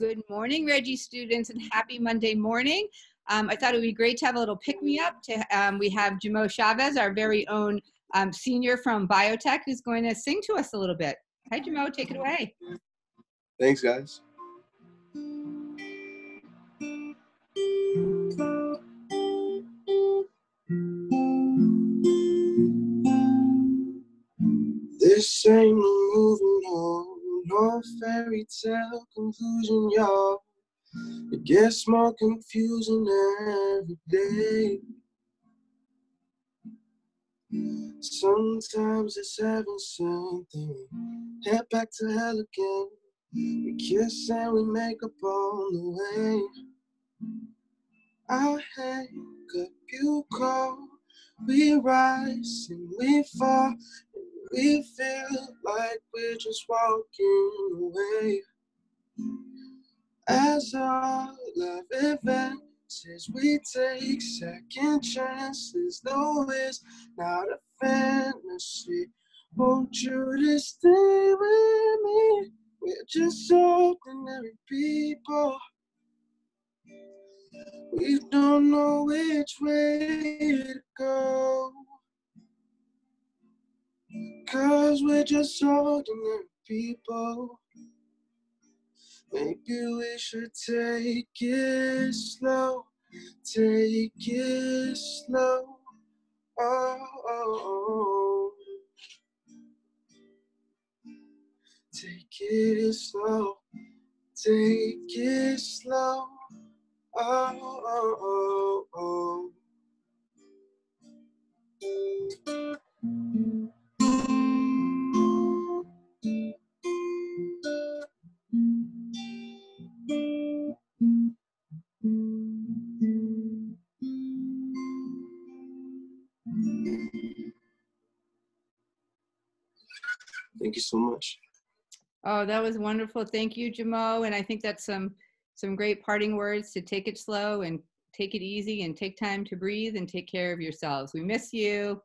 Good morning, Reggie students, and happy Monday morning. Um, I thought it would be great to have a little pick-me-up. Um, We have Jahmo Chavez, our very own um, senior from biotech, who's going to sing to us a little bit. Hi, Jahmo, take it away. Thanks, guys. This ain't moving on no fairy tale conclusion, y'all. It gets more confusing every day. Sometimes it's heaven something. Head back to hell again. We kiss and we make up on the way. I hang up, you call. We rise and we fall we feel like we're just walking away. As our love advances, we take second chances. No, it's not a fantasy. Want you to stay with me. We're just ordinary people. We don't know which way to go. Cause we're just ordinary people. Maybe we should take it slow, take it slow. Oh, oh, oh. Take it slow, take it slow. Oh, oh, oh, Thank you so much. Oh, that was wonderful. Thank you, Jahmo. And I think that's some some great parting words to take it slow and take it easy and take time to breathe and take care of yourselves. We miss you.